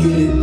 good.